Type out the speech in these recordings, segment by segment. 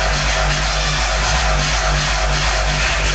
はいはいはいはいはい。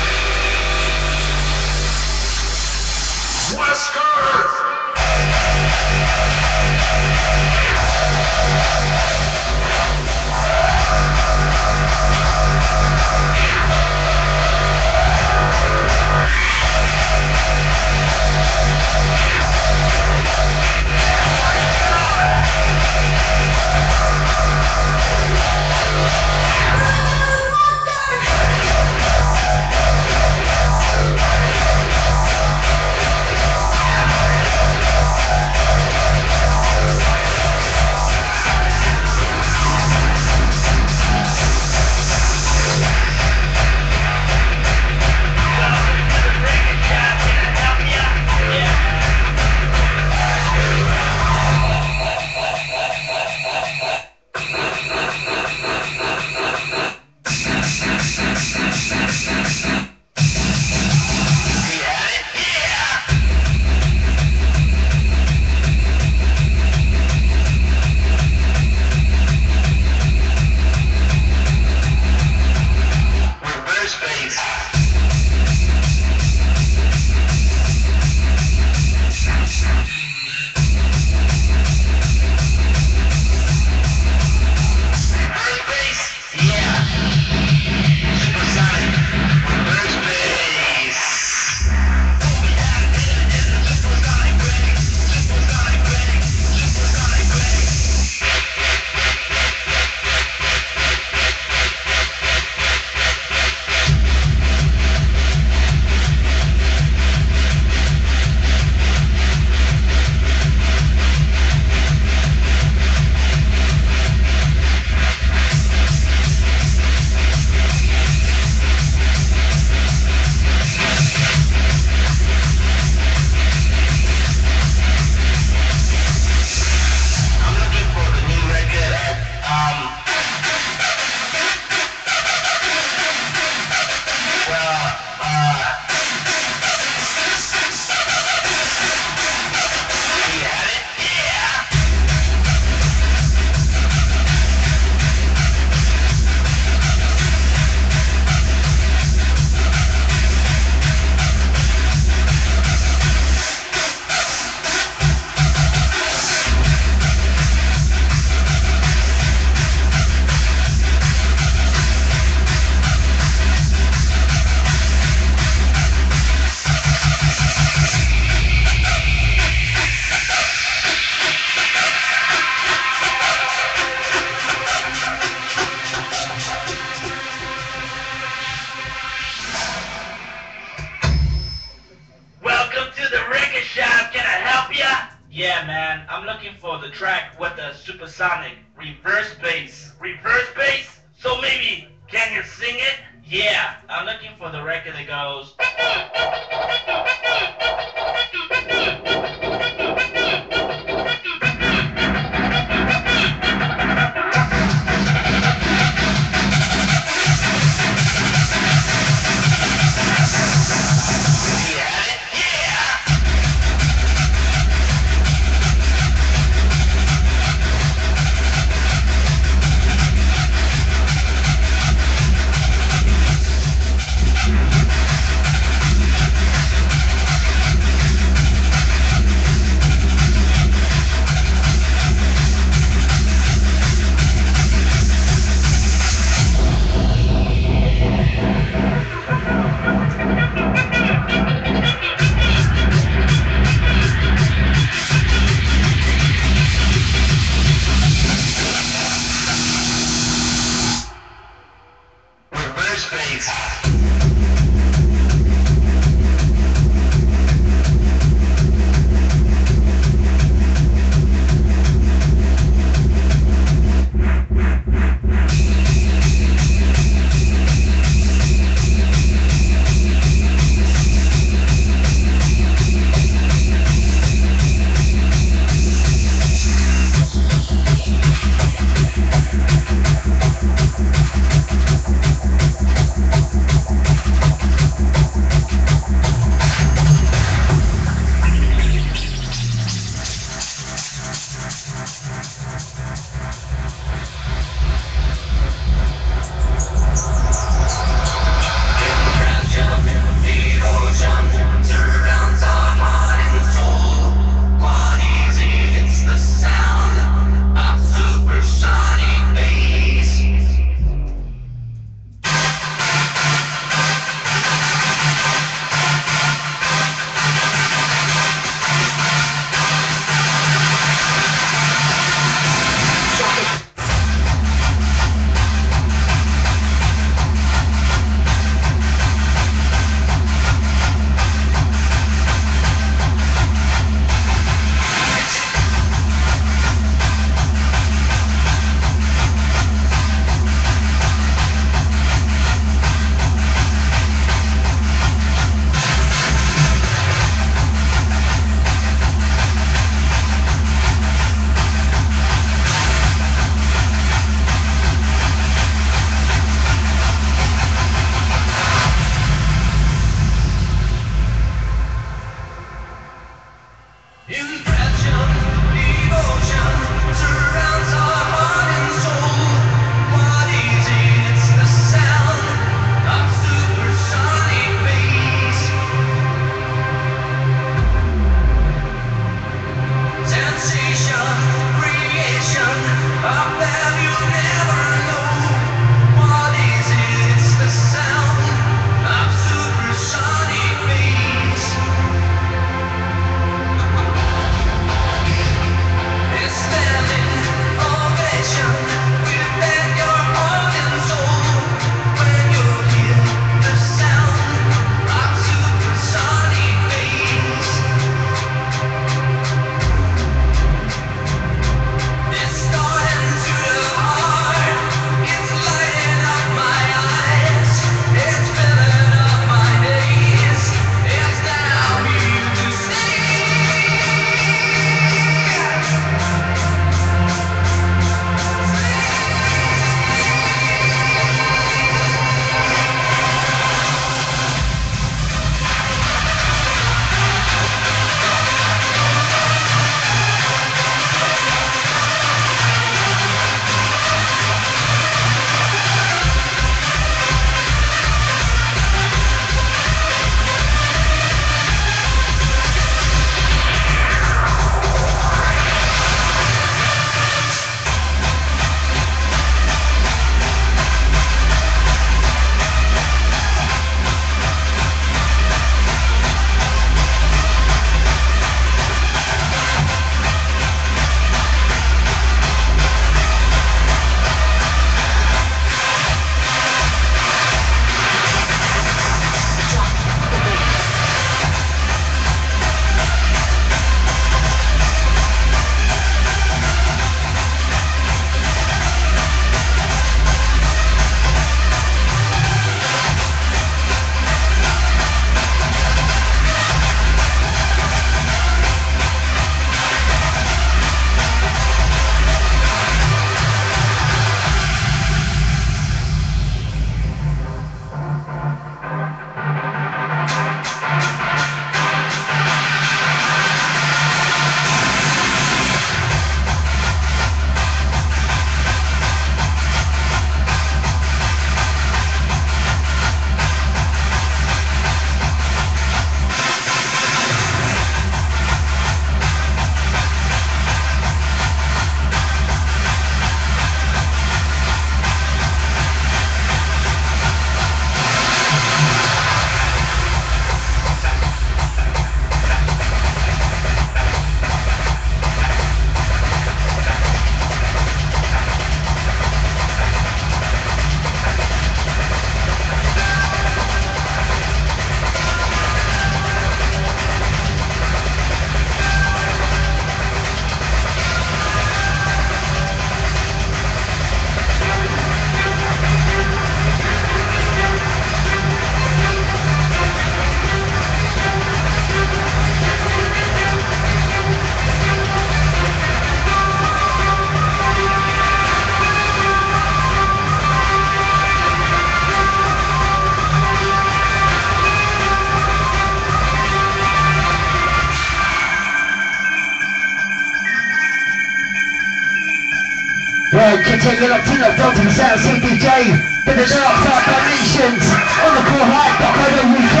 Locked on to the South Sea DJ. To the dark side dimensions on the core hype.co.uk.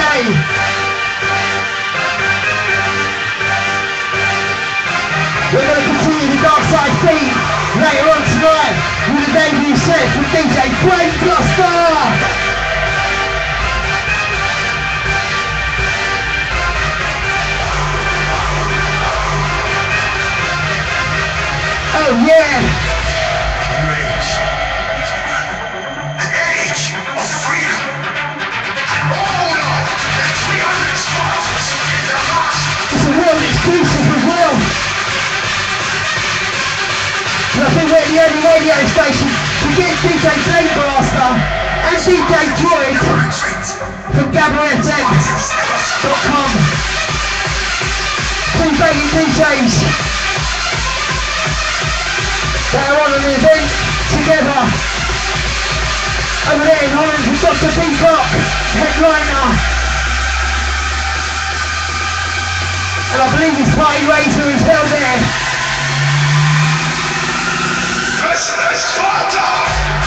We're going to continue the dark side theme later on tonight with a debut set from DJ Brain Cluster. Oh yeah! Exclusive as well. And I think we're the only radio station to get DJ Blade Blaster and DJ Droid from GabberFM.com. Two banging DJs that are on an event together. Over there in Holland with Dr. Peacock, headliner. And I believe his Partyraiser is held there. This is Sparta!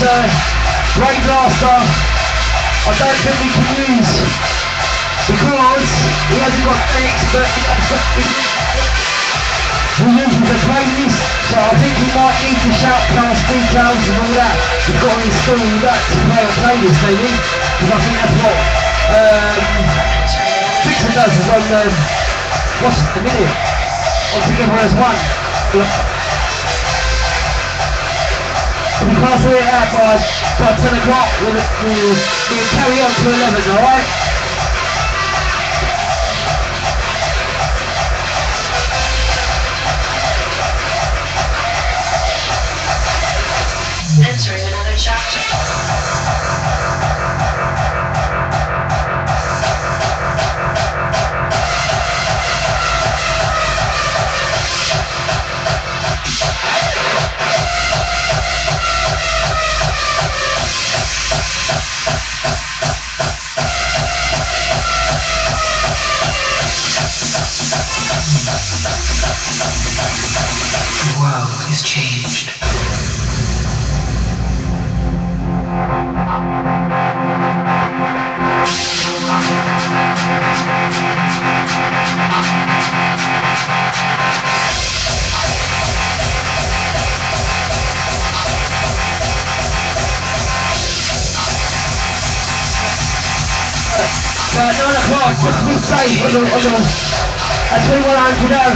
Uh, brain blaster, I don't think we can use because he hasn't got an expert who uses the playlist, so I think he might need to shout past details and all that. We've got to install that to play a playlist maybe, because I think that's what um, Fixer does is on um, what's the minute? All together as one. Look. We can't sort it out by, by 10 o'clock, we'll, we'll, we'll carry on to 11, alright?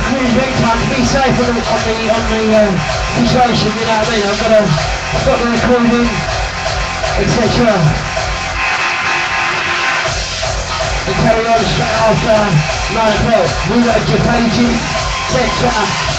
2100 out of time, be safe on the, on the, on the, um, situation, you know what I mean? I've got to, I've got the recording, etc. And carry on straight after 9 o'clock. We etc.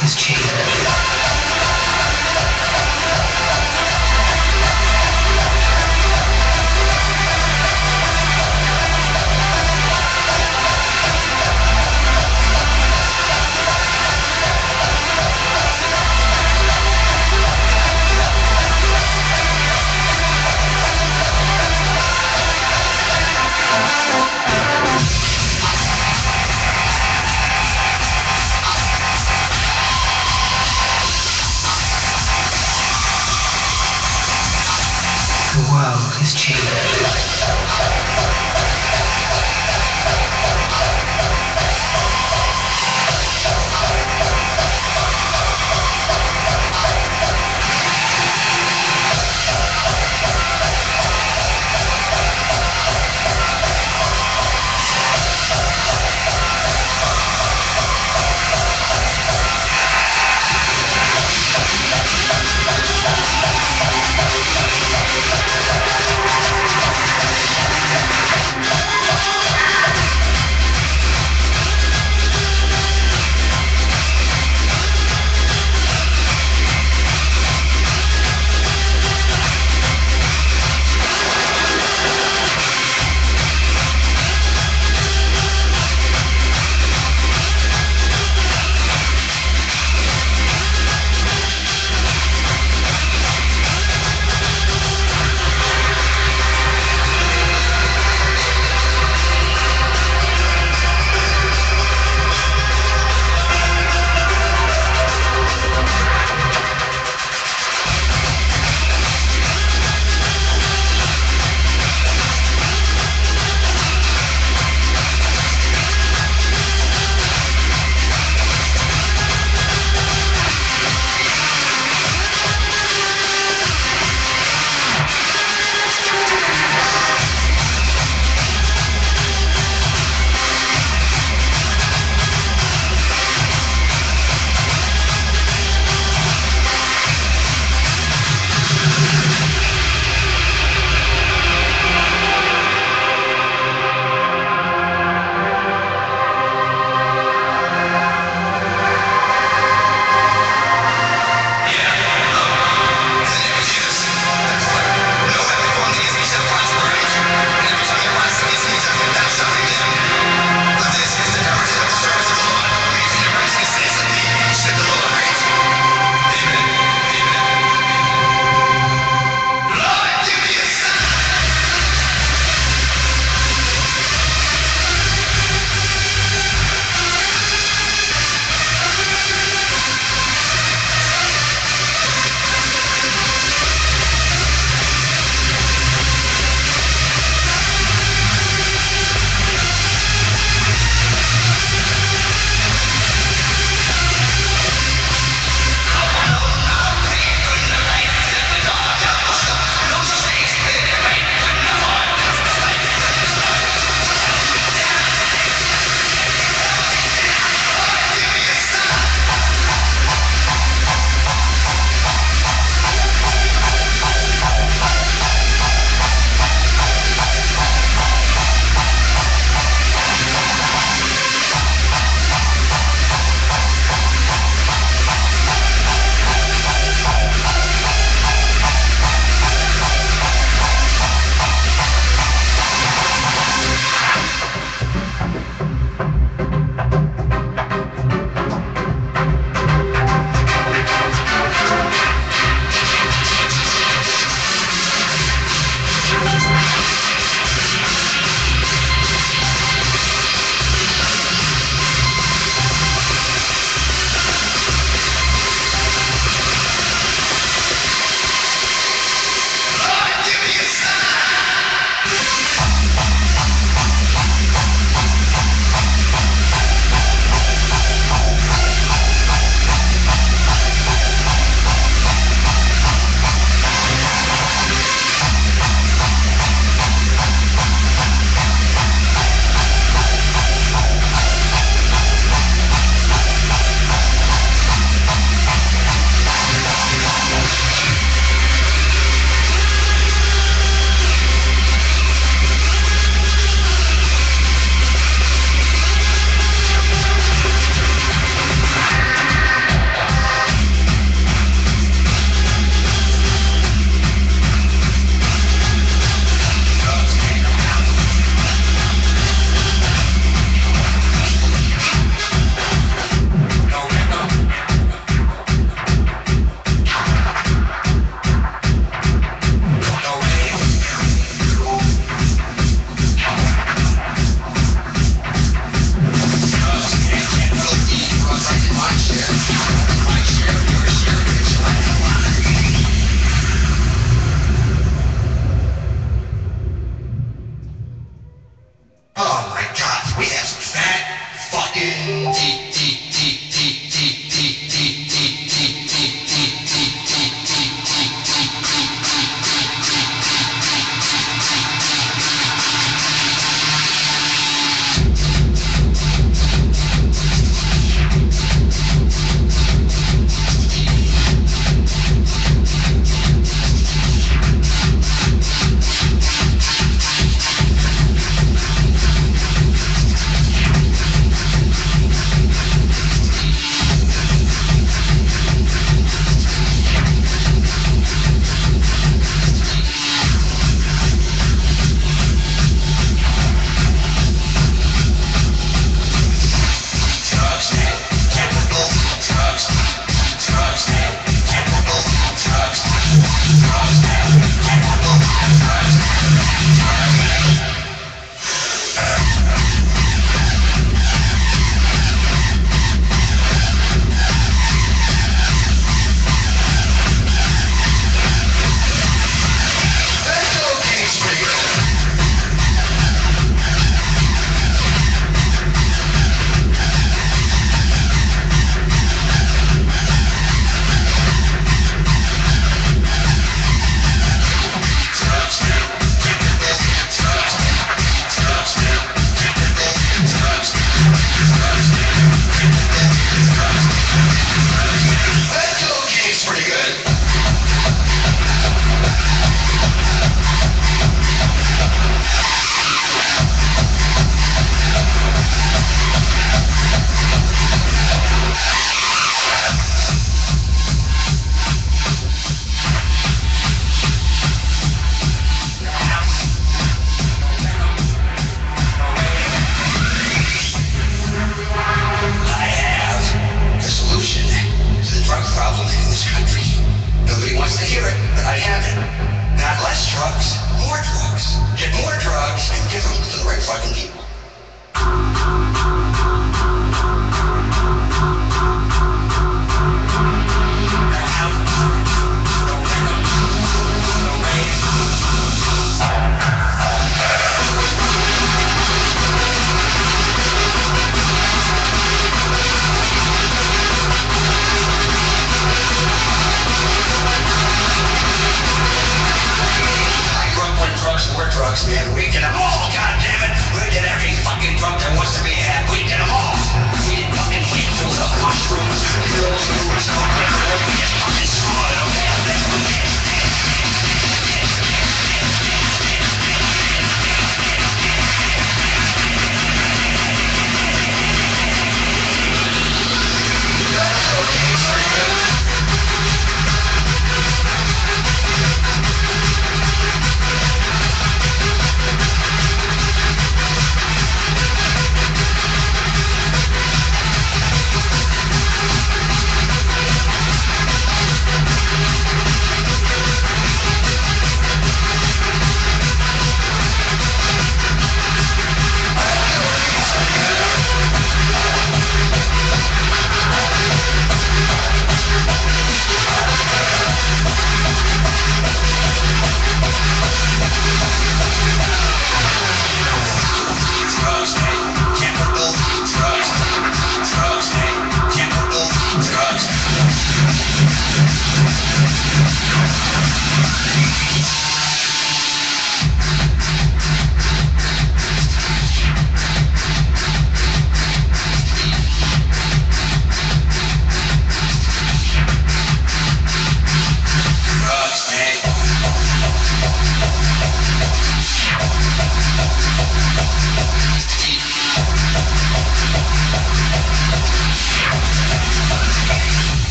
has changed.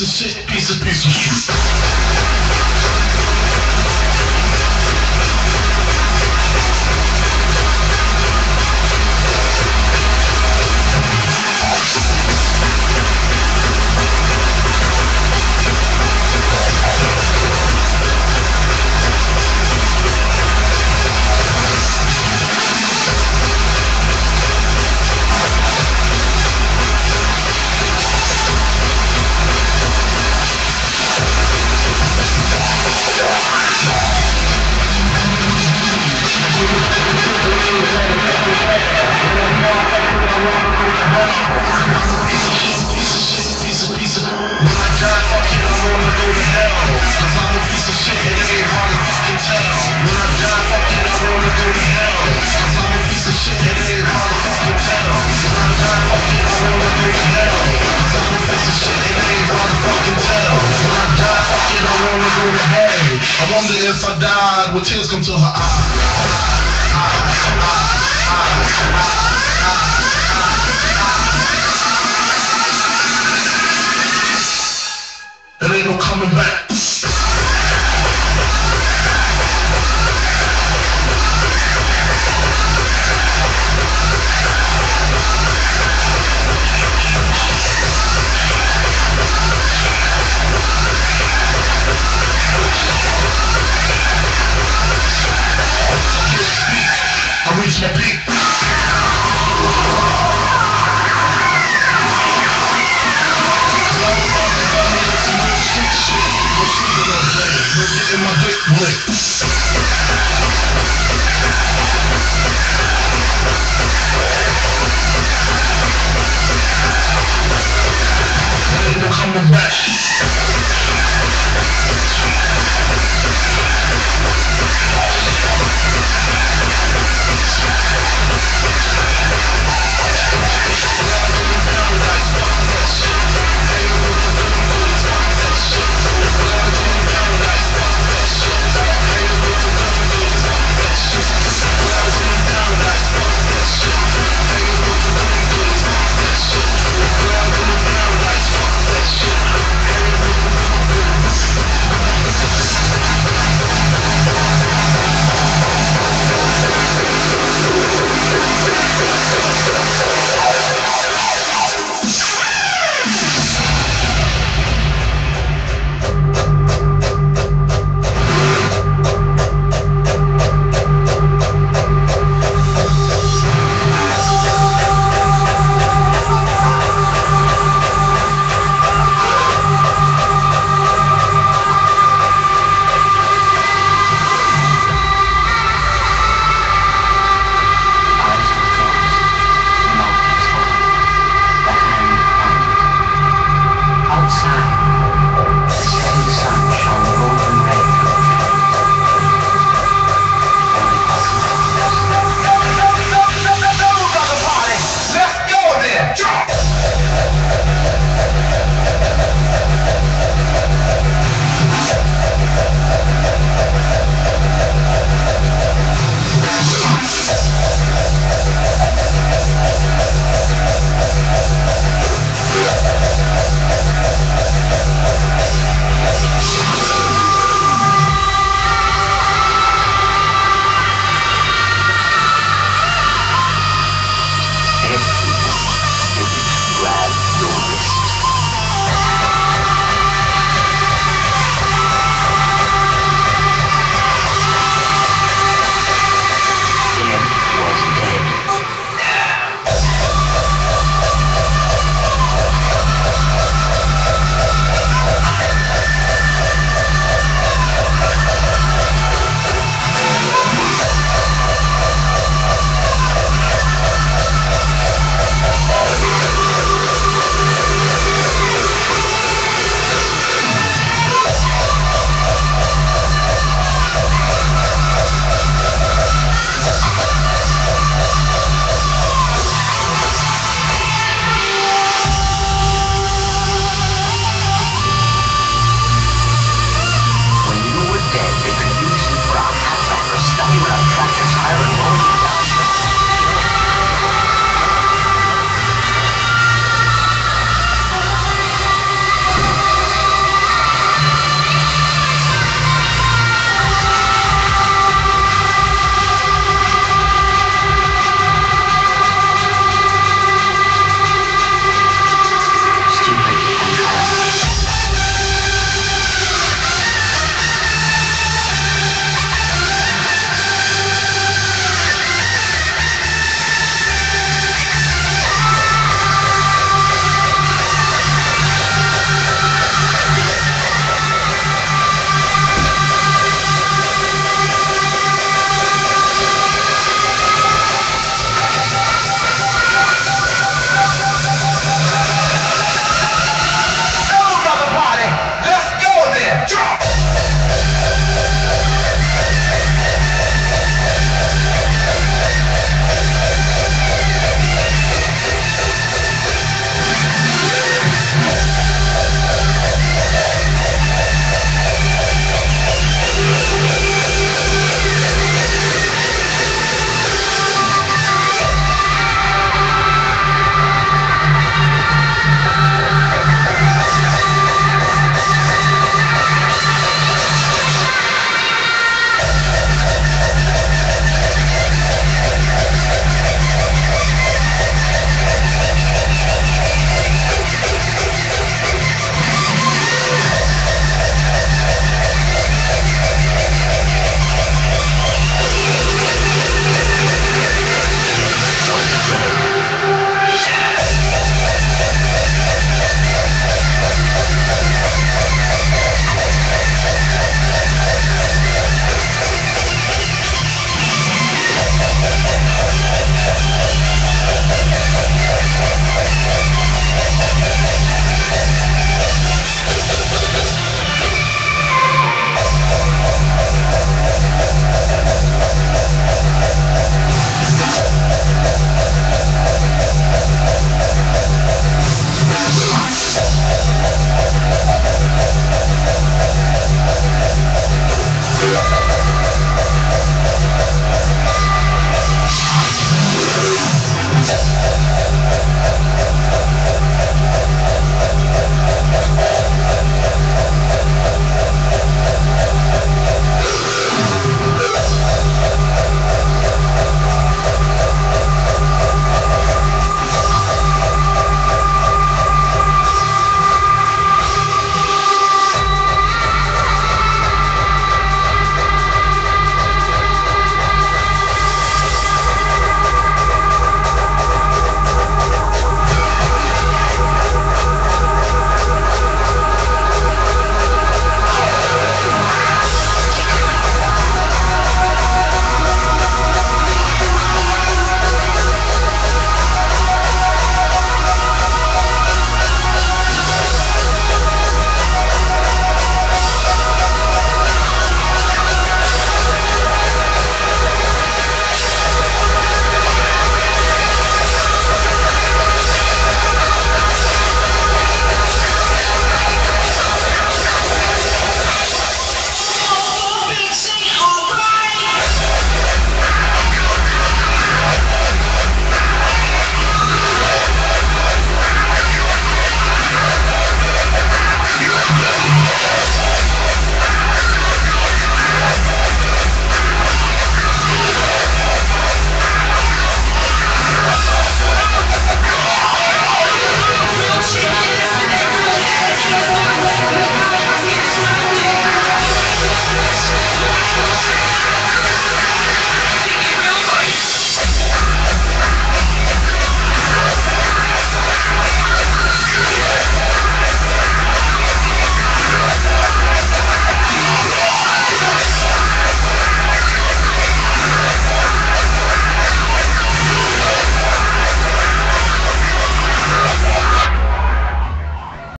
Piece of shit, piece of piece of shit.